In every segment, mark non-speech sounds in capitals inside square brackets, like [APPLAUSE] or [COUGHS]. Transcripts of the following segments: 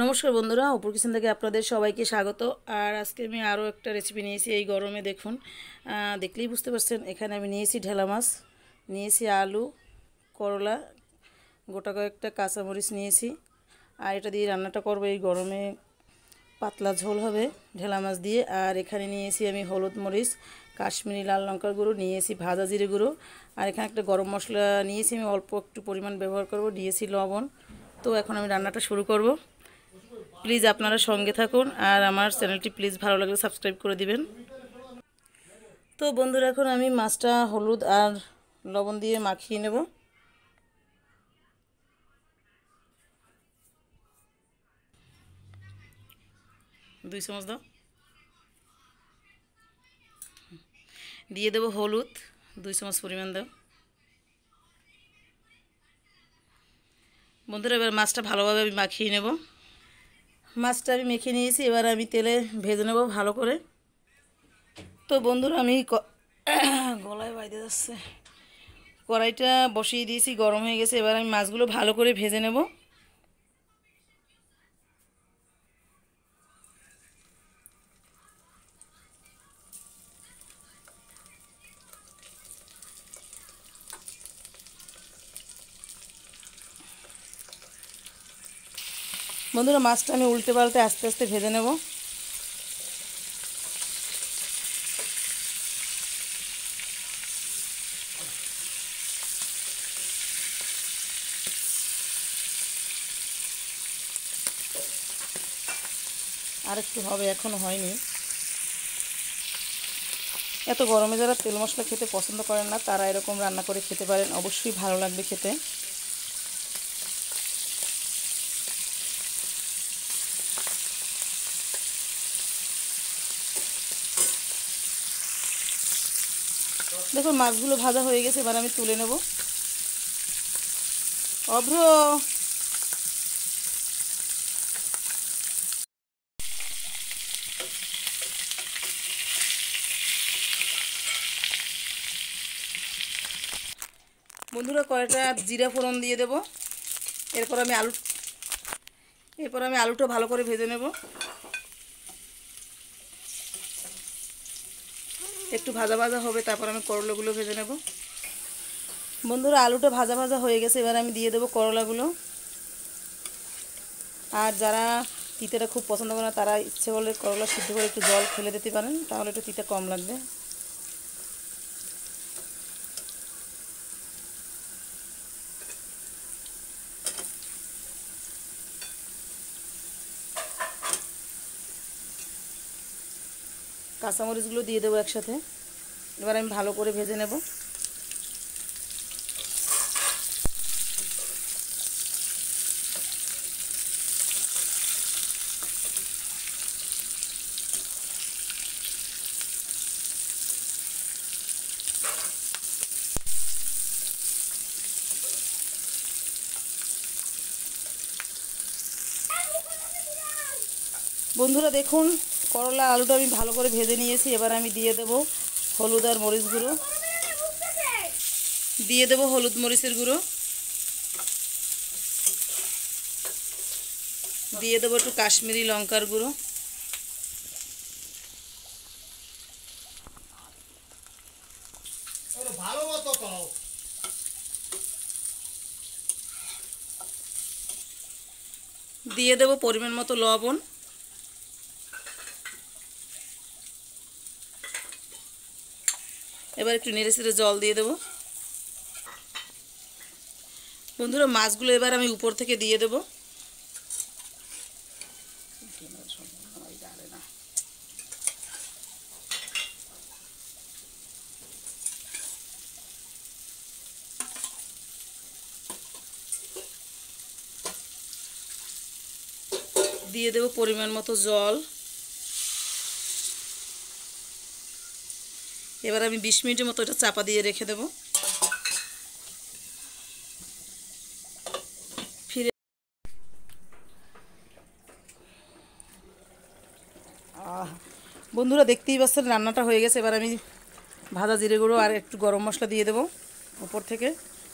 নমস্কার বন্ধুরা অপর কিচেন থেকে আপনাদের সবাইকে স্বাগত। আর আজকে আমি আরও একটা রেসিপি নিয়েছি এই গরমে, দেখুন। দেখলেই বুঝতে পারছেন, এখানে আমি নিয়েছি ঢেলা মাছ, নিয়েছি আলু, করলা, গোটা কয়েকটা কাঁচামরিচ নিয়েছি। আর এটা দিয়ে রান্নাটা করব, এই গরমে পাতলা ঝোল হবে ঢেলা মাছ দিয়ে। আর এখানে নিয়েছি আমি হলুদ মরিচ, কাশ্মীরি লাল লঙ্কার গুঁড়ো, নিয়েছি ভাজা জিরে গুঁড়ো। আর এখানে একটা গরম মশলা নিয়েছি, আমি অল্প একটু পরিমাণ ব্যবহার করব, দিয়েছি লবণ। তো এখন আমি রান্নাটা শুরু করব। প্লিজ আপনারা সঙ্গে থাকুন আর আমার চ্যানেলটি প্লিজ ভালো লাগলে সাবস্ক্রাইব করে দিবেন। তো বন্ধুরা, এখন আমি মাছটা হলুদ আর লবণ দিয়ে মাখিয়ে নেব। দুই চামচ দাও। দিয়ে দেবো হলুদ, দুই চামচ পরিমাণ দাও। বন্ধুরা, এবার মাছটা ভালোভাবে আমি মাখিয়ে নেব। মাছটা আমি মেখে নিয়েছি, এবার আমি তেলে ভেজে নেব ভালো করে। তো বন্ধুরা, আমি [COUGHS] গলায় বাইতে যাচ্ছে। কড়াইটা বসিয়ে দিয়েছি, গরম হয়ে গেছে। এবার আমি মাছগুলো ভালো করে ভেজে নেব। বন্ধুরা, মাছটা আমি উল্টে পাল্টে আস্তে আস্তে ভেজে নেব। আর একটু হবে, এখনও হয়নি। এত গরমে যারা তেল মশলা খেতে পছন্দ করেন না, তারা এরকম রান্না করে খেতে পারেন। অবশ্যই ভালো লাগবে খেতে। দেখুন, মাছগুলো ভাজা হয়ে গেছে, এবার আমি তুলে নেব। অভ্র! বন্ধুরা, কয়েকটা জিরা ফোড়ন দিয়ে দেব। এরপর আমি আলু এরপর আমি আলুটা ভালো করে ভেজে নেব। একটু ভাজা ভাজা হবে, তারপর আমি করলাগুলো ভেজে নেব। বন্ধুরা, আলুটা ভাজা ভাজা হয়ে গেছে, এবার আমি দিয়ে দেবো করলাগুলো। আর যারা তিতেটা খুব পছন্দ করে না, তারা ইচ্ছে করলে করলা সিদ্ধ করে একটু জল ফেলে দিতে পারেন, তাহলে একটু তিতে কম লাগবে। কাঁচামরিচগুলো দিয়ে দেবো একসাথে। এবার আমি ভালো করে ভেজে নেব। বন্ধুরা দেখুন করলা আলুটা আমি ভালো করে ভেজে নিয়েছি এবার আমি দিয়ে দেব হলুদ আর মরিচ গুঁড়ো। দিয়ে দেব হলুদ মরিচের গুঁড়ো। দিয়ে দেবো একটু কাশ্মীরি লঙ্কার গুঁড়ো। দিয়ে দেব পরিমাণ মতো লবণ। এবার একটু নেড়ে চেড়ে জল দিয়ে দেবো। বন্ধুরা, মাছগুলো এবার আমি উপর থেকে দিয়ে দেবো। দিয়ে দেবো পরিমাণ মতো জল। এবার আমি বিশ মিনিটের মতো এটা চাপা দিয়ে রেখে দেবো। ফিরে বন্ধুরা দেখতেই পাচ্ছেন, রান্নাটা হয়ে গেছে। এবার আমি ভাজা জিরে গুঁড়ো আর একটু গরম মশলা দিয়ে দেবো উপর থেকে।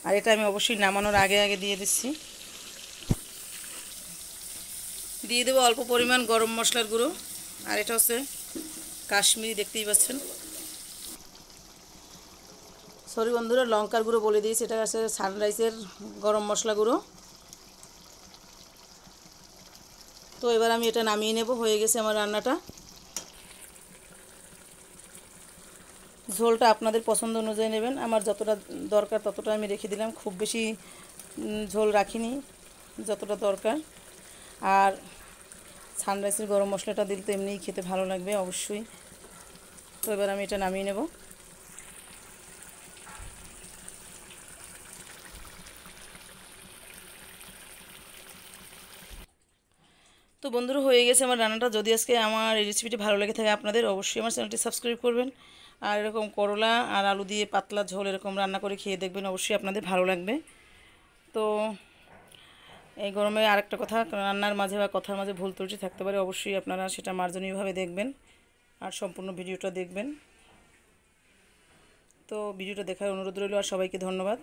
আর এটা আমি অবশ্যই নামানোর আগে আগে দিয়ে দিচ্ছি। দিয়ে দেবো অল্প পরিমাণ গরম মশলার গুঁড়ো। আর এটা হচ্ছে কাশ্মীরি, দেখতেই পাচ্ছেন। সরি বন্ধুরা, লঙ্কার গুঁড়ো বলে দিয়েছি। এটা হচ্ছে সানরাইসের গরম মশলা গুঁড়ো। তো এবার আমি এটা নামিয়ে নেব, হয়ে গেছে আমার রান্নাটা। ঝোলটা আপনাদের পছন্দ অনুযায়ী নেবেন। আমার যতটা দরকার ততটা আমি রেখে দিলাম। খুব বেশি ঝোল রাখিনি, যতটা দরকার। আর সানরাইসের গরম মশলাটা দিলে তো এমনিই খেতে ভালো লাগবে, অবশ্যই। তো এবার আমি এটা নামিয়ে নেব। বন্ধুরা হয়ে গেছে আমার রান্নাটা। যদি আজকে আমার এই রেসিপিটি ভালো লেগে থাকে আপনাদের, অবশ্যই আমার চ্যানেলটি সাবস্ক্রাইব করবেন। আর এরকম করলা আর আলু দিয়ে পাতলা ঝোল এরকম রান্না করে খেয়ে দেখবেন, অবশ্যই আপনাদের ভালো লাগবে। তো এই গরমে আরেকটা কথা, রান্নার মাঝে বা কথার মাঝে ভুল ত্রুটি থাকতে পারে, অবশ্যই আপনারা সেটা মার্জনীয়ভাবে দেখবেন আর সম্পূর্ণ ভিডিওটা দেখবেন। তো ভিডিওটা দেখার অনুরোধ রইল, আর সবাইকে ধন্যবাদ।